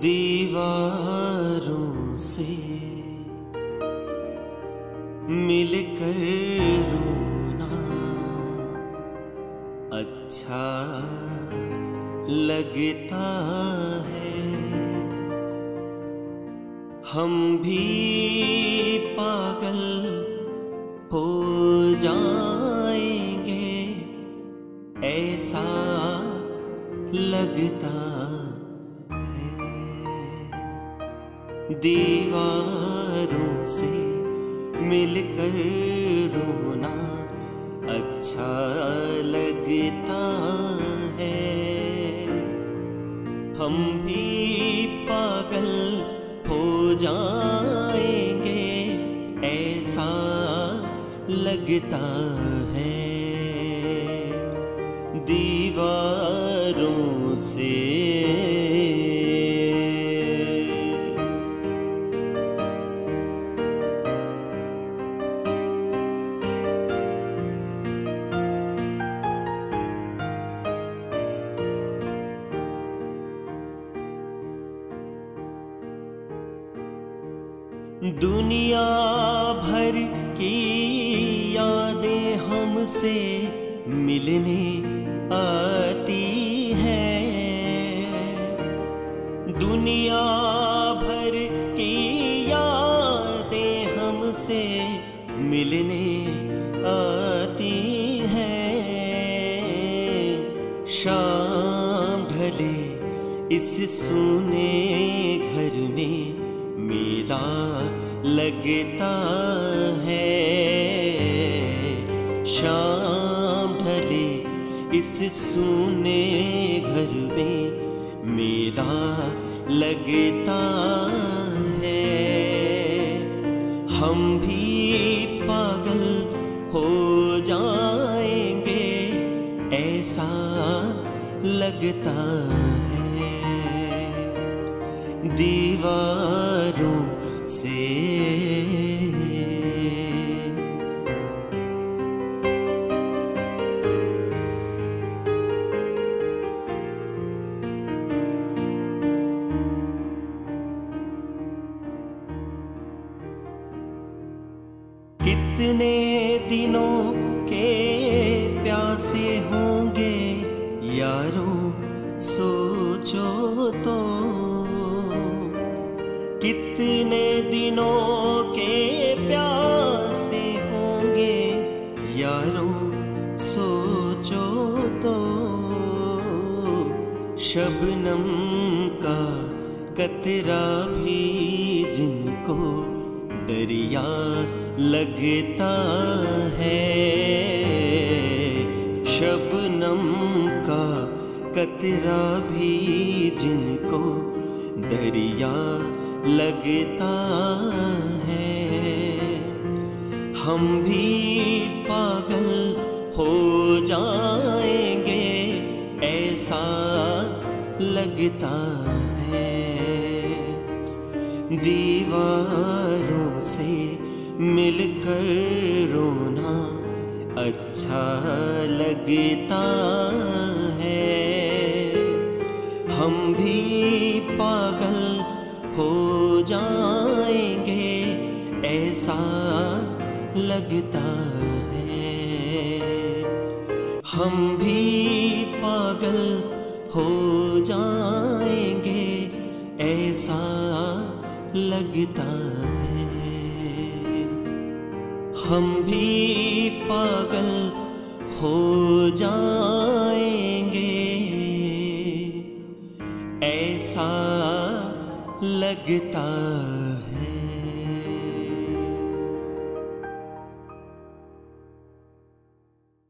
दीवारों से मिलकर रोना अच्छा लगता है। हम भी लगता है। दीवारों से मिलकर रोना अच्छा लगता है। हम भी पागल हो जाएँगे, ऐसा लगता है। से। दुनिया भर की यादें हमसे मिलने आती दुनिया भर की यादें हमसे मिलने आती हैं। शाम ढले इस सुने घर में मेला लगता है। शाम ढले इस सुने घर में मेला लगता है। हम भी पागल हो जाएँगे ऐसा लगता है। दीवारों से कितने दिनों के प्यासे होंगे? यारों, सोचो तो। कितने दिनों के प्यासे होंगे? यारों, सोचो तो। शबनम का कतरा भी जिनको दरिया लगता है। शबनम का कतरा भी जिनको दरिया लगता है। हम भी पागल हो जाएँगे, ऐसा लगता है दीवारों से मिलकर रोना अच्छा लगता है। हम भी पागल हो जाएँगे, ऐसा लगता है। हम भी पागल हो जाएँगे, ऐसा लगता है। हम भी पागल हो जाएँगे। ऐसा लगता है।